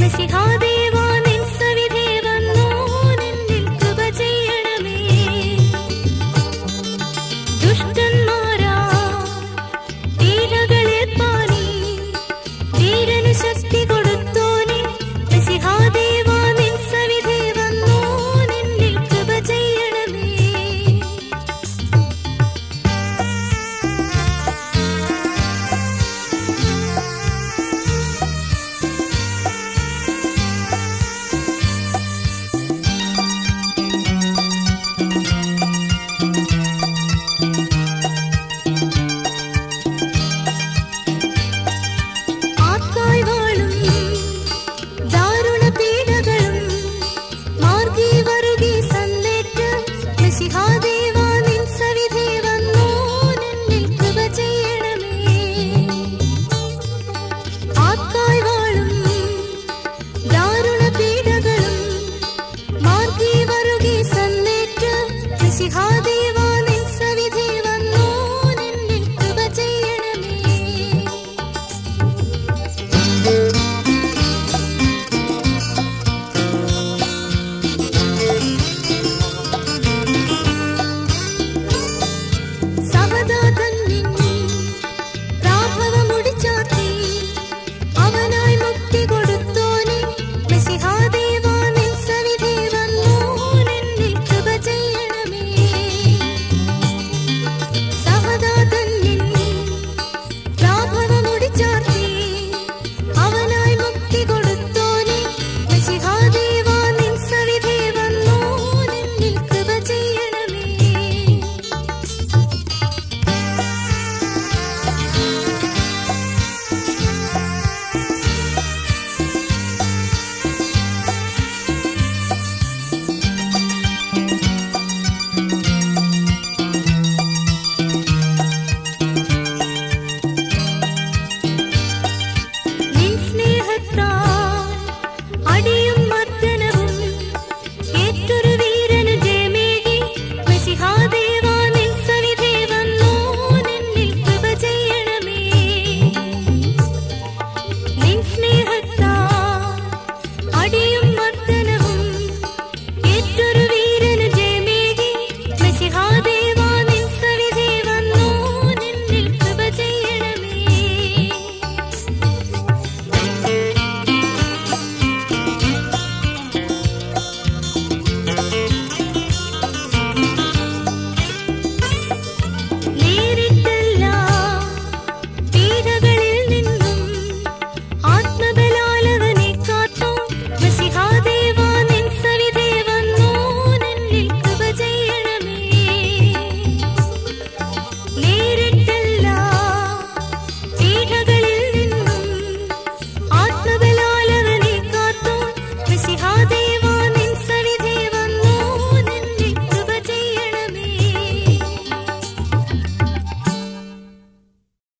नृसिंहादेव